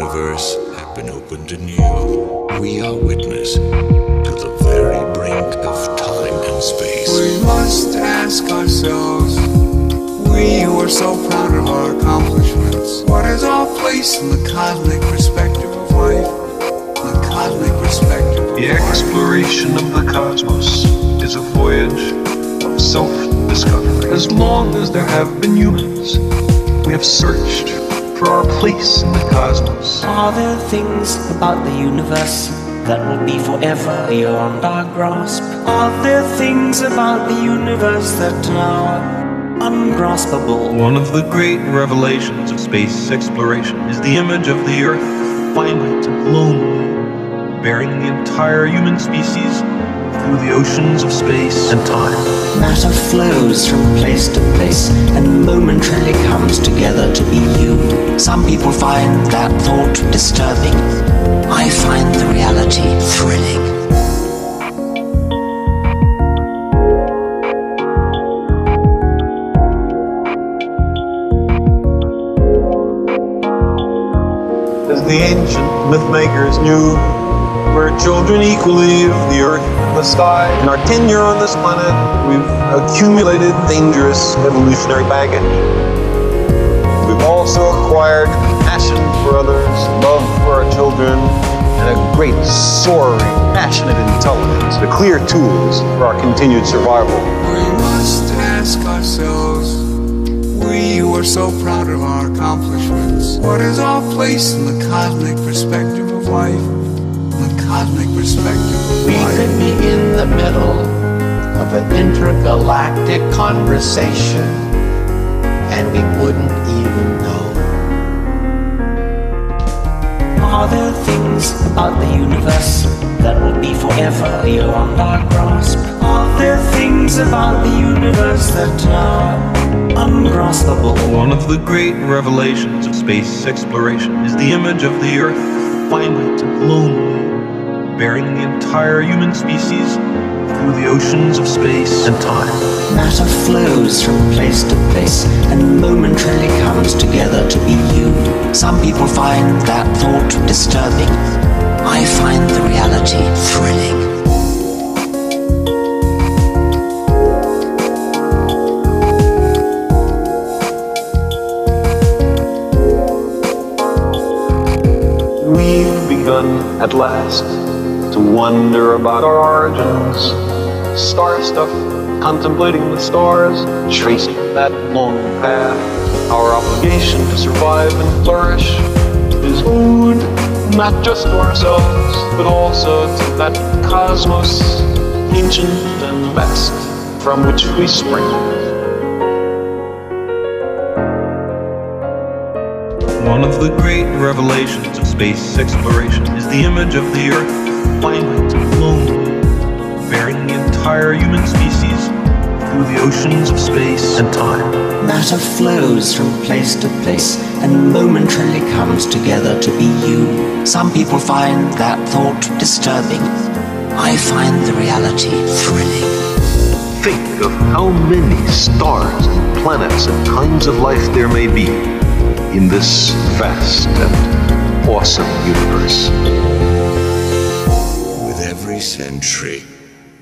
universe have been opened anew. We are witness to the very brink of time and space. We must ask ourselves, we who are so proud of our accomplishments, what is our place in the cosmic perspective of life? The cosmic perspective of The life. exploration of the cosmos is a voyage of self discovery. As long as there have been humans, we have searched for our place in the cosmos. Are there things about the universe that will be forever beyond our grasp? Are there things about the universe that are ungraspable? One of the great revelations of space exploration is the image of the Earth, finite and lonely, bearing the entire human species through the oceans of space and time. Matter flows from place to place and momentarily comes together to be you. Some people find that thought disturbing. I find the reality thrilling. As the ancient myth makers knew, we're children equally of the earth and the sky. In our tenure on this planet, we've accumulated dangerous evolutionary baggage. We've also acquired passion for others, love for our children, and a great, soaring, passionate intelligence, the clear tools for our continued survival. We must ask ourselves, we who are so proud of our accomplishments, what is our place in the cosmic perspective of life? The cosmic perspective of We life. could be in the middle of an intergalactic conversation and we wouldn't even know. Are there things about the universe that will be forever beyond our grasp? Are there things about the universe that are ungraspable? One of the great revelations of space exploration is the image of the Earth, finite and lonely, bearing the entire human species through the oceans of space and time. Matter flows from place to place and momentarily comes together to be you. Some people find that thought disturbing. I find the reality thrilling. We've begun at last to wonder about our origins. Star stuff, contemplating the stars, tracing that long path. Our obligation to survive and flourish is owed not just to ourselves, but also to that cosmos, ancient and vast, from which we spring. One of the great revelations of space exploration is the image of the Earth, finite and lonely, bearing the entire human species through the oceans of space and time. Matter flows from place to place and momentarily comes together to be you. Some people find that thought disturbing. I find the reality thrilling. Think of how many stars and planets and kinds of life there may be in this vast and awesome universe. Century,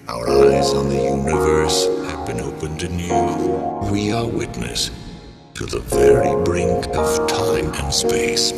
our eyes on the universe have been opened anew. We are witness to the very brink of time and space.